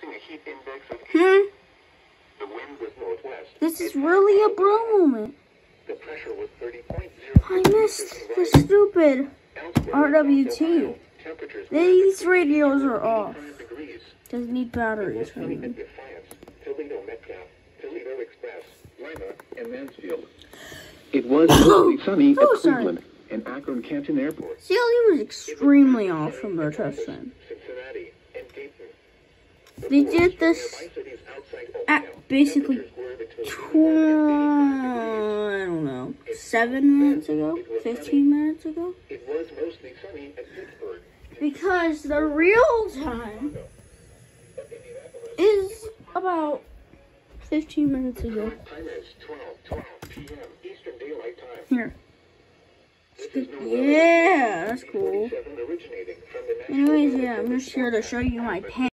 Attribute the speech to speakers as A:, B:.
A: Hmm?
B: the wind was northwest.
A: This is really a bro moment.
B: The pressure was 30.0.
A: I missed the stupid RWT. These radios are off.
B: 5.
A: Doesn't need batteries. for
B: Sunny
A: them.
B: at Defiance, Toledo Metcalf, Toledo Express, Lima, and Mansfield. It was mostly sunny
A: Oh,
B: at
A: sorry.
B: Cleveland and Akron Canton Airport.
A: CLE was extremely off from their test time. They did this at basically tw- I don't know, seven minutes ago, fifteen minutes ago. Because the real time is about 15 minutes ago.
B: 12, 12 p.m. Eastern Daylight Time.
A: Here. Yeah, that's cool.
B: 47 originating from the
A: Anyways, yeah, I'm just here to show you my pen.